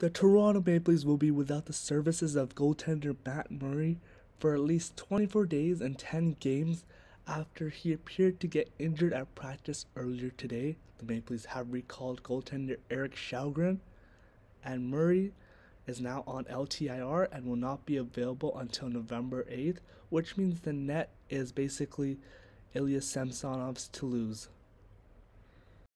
The Toronto Maple Leafs will be without the services of goaltender Matt Murray for at least 24 days and 10 games after he appeared to get injured at practice earlier today. The Maple Leafs have recalled goaltender Erik Källgren, and Murray is now on LTIR and will not be available until November 8th, which means the net is basically Ilya Samsonov's to lose.